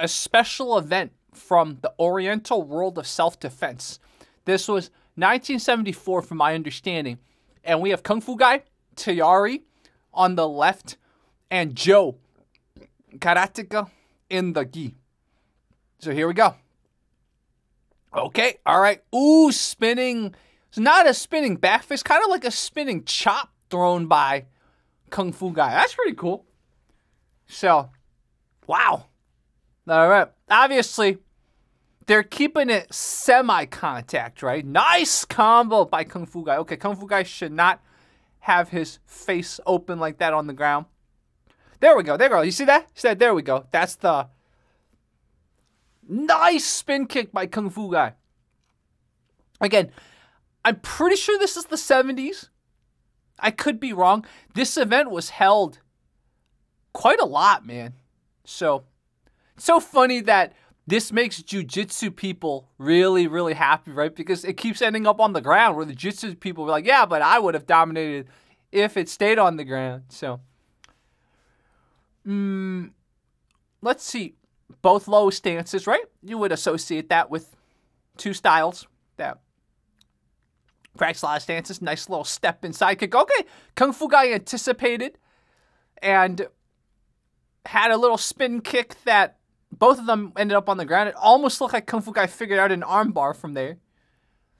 a special event from the Oriental World of Self Defense. This was 1974, from my understanding. And we have Kung Fu Guy, Tayari on the left, and Joe, Karateka, in the gi. So here we go. Okay, all right. Ooh, spinning. It's not a spinning back fist, kind of like a spinning chop thrown by Kung Fu Guy. That's pretty cool. So, wow. All right. Obviously, they're keeping it semi contact, right? Nice combo by Kung Fu Guy. Okay, Kung Fu Guy should not have his face open like that on the ground. There we go. There we go. You see that? See that? There we go. That's the nice spin kick by Kung Fu Guy. Again, I'm pretty sure this is the 70s. I could be wrong. This event was held quite a lot, man. So, so funny that this makes jujitsu people really, really happy, right? Because it keeps ending up on the ground where the jiu-jitsu people were like, yeah, but I would have dominated if it stayed on the ground. So, mm, let's see. Both low stances, right? You would associate that with two styles. That cracks stances. Nice little step inside kick. Okay, Kung Fu guy anticipated and had a little spin kick that both of them ended up on the ground. It almost looked like Kung Fu Guy figured out an armbar from there.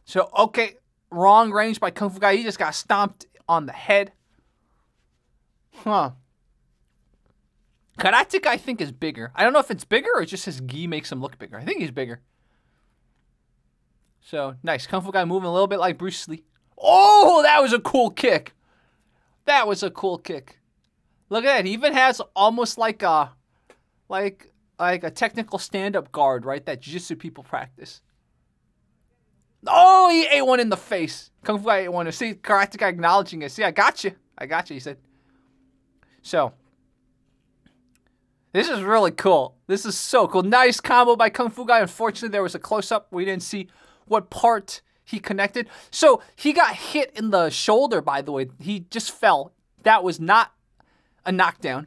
So, okay, wrong range by Kung Fu Guy. He just got stomped on the head. Huh. Karate I think, is bigger. I don't know if it's bigger or just his gi makes him look bigger. I think he's bigger. So, nice. Kung Fu Guy moving a little bit like Bruce Lee. Oh, that was a cool kick. That was a cool kick. Look at that. He even has almost like a like like a technical stand-up guard, right? That jiu-jitsu people practice. Oh, he ate one in the face. Kung Fu guy ate one. See, karate guy acknowledging it. See, I got you. I got you. He said. So, this is really cool. This is so cool. Nice combo by Kung Fu guy. Unfortunately, there was a close-up. We didn't see what part he connected. So he got hit in the shoulder. By the way, he just fell. That was not a knockdown.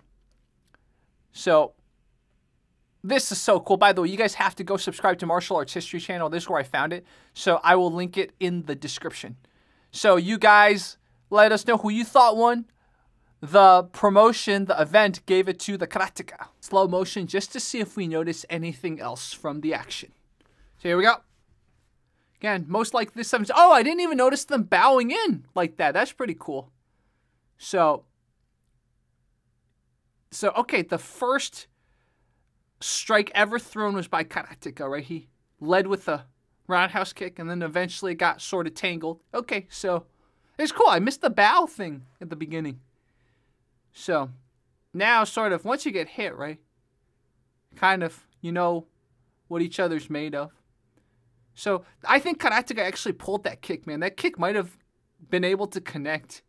So this is so cool. By the way, you guys have to go subscribe to Martial Arts History Channel. This is where I found it. So I will link it in the description. So you guys let us know who you thought won. The promotion, the event, gave it to the karateka. Slow motion just to see if we notice anything else from the action. So here we go. Again, most like this. Oh, I didn't even notice them bowing in like that. That's pretty cool. So, so okay, the first strike ever thrown was by Karateka, right? He led with a roundhouse kick and then eventually got sort of tangled. Okay, so it's cool. I missed the bow thing at the beginning. So now, sort of, once you get hit, right? Kind of, you know what each other's made of. So I think Karateka actually pulled that kick, man. That kick might have been able to connect.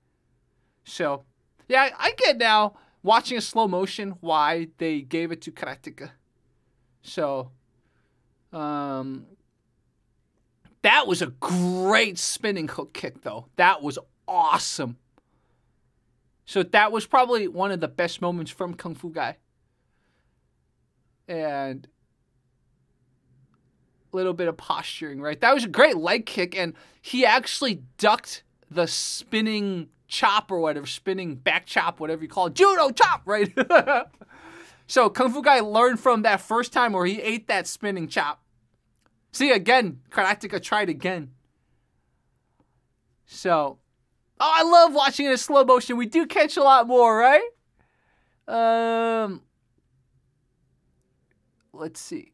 So, yeah, I get now watching a slow motion why they gave it to Karateka. So, um, that was a great spinning hook kick, though. That was awesome. So that was probably one of the best moments from Kung Fu Guy. And a little bit of posturing, right? That was a great leg kick, and he actually ducked the spinning chop or whatever, spinning back chop, whatever you call it, judo chop, right? So Kung Fu Guy learned from that first time where he ate that spinning chop. See again, Karateka tried again. So, oh, I love watching it in slow motion. We do catch a lot more, right? Um, let's see.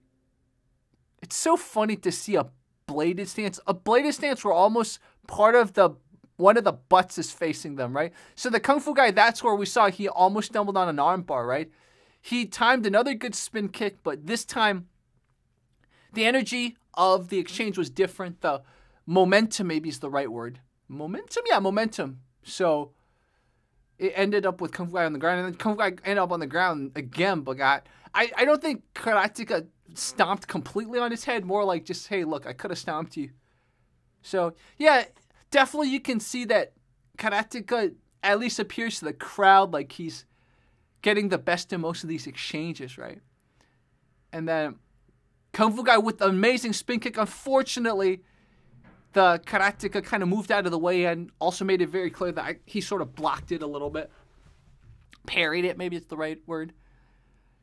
It's so funny to see a bladed stance. A bladed stance where almost part of the one of the butts is facing them, right? So the Kung Fu guy, that's where we saw he almost stumbled on an armbar, right? He timed another good spin kick, but this time the energy of the exchange was different. The momentum, maybe is the right word. Momentum? Yeah, momentum. So it ended up with Kung Fu Guy on the ground, and then Kung Fu Guy ended up on the ground again, but got. I, I don't think Karateka stomped completely on his head, more like just, hey, look, I could have stomped you. So, yeah, definitely you can see that Karateka at least appears to the crowd like he's getting the best in most of these exchanges, right? And then Kung Fu guy with the amazing spin kick. Unfortunately, the karateka kind of moved out of the way and also made it very clear that I, he sort of blocked it a little bit. Parried it, maybe it's the right word.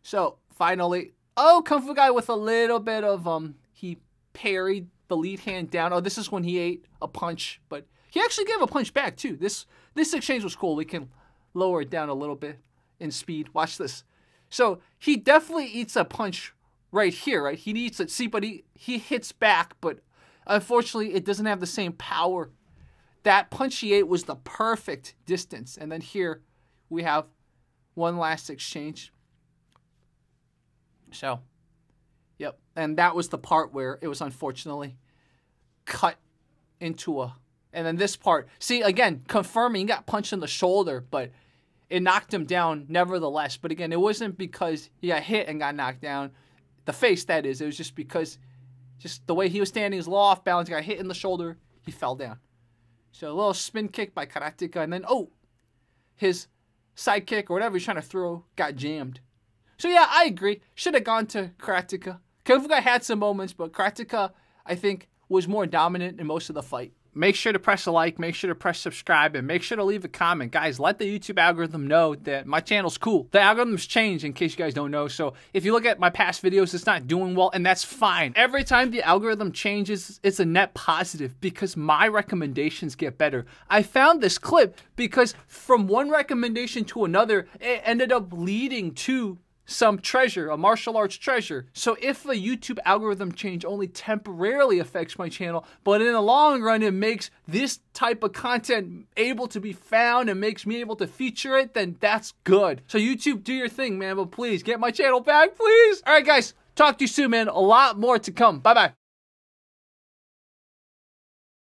So finally, oh, Kung Fu guy with a little bit of um, he parried the lead hand down. Oh, this is when he ate a punch, but he actually gave a punch back too. This this exchange was cool. We can lower it down a little bit in speed. Watch this. So he definitely eats a punch right here, right? He needs it. See, but he he hits back, but unfortunately, it doesn't have the same power. That punch he ate was the perfect distance, and then here we have one last exchange. So, yep, and that was the part where it was unfortunately cut into a, and then this part. See, again, confirming he got punched in the shoulder, but it knocked him down nevertheless. But again, it wasn't because he got hit and got knocked down the face that is. It was just because just the way he was standing, his low off balance, got hit in the shoulder, he fell down. So a little spin kick by Karateka, and then oh, his side kick or whatever he's trying to throw got jammed. So yeah, I agree. Should have gone to Karateka. Kung Fu Guy had some moments, but Karateka, I think, was more dominant in most of the fight make sure to press a like, make sure to press subscribe, and make sure to leave a comment. Guys, let the YouTube algorithm know that my channel's cool. The algorithm's changed in case you guys don't know. So if you look at my past videos, it's not doing well, and that's fine. Every time the algorithm changes, it's a net positive because my recommendations get better. I found this clip because from one recommendation to another, it ended up leading to some treasure, a martial arts treasure. So if a YouTube algorithm change only temporarily affects my channel, but in the long run it makes this type of content able to be found and makes me able to feature it, then that's good. So YouTube, do your thing, man, but please get my channel back, please. All right, guys, talk to you soon, man. A lot more to come. Bye-bye.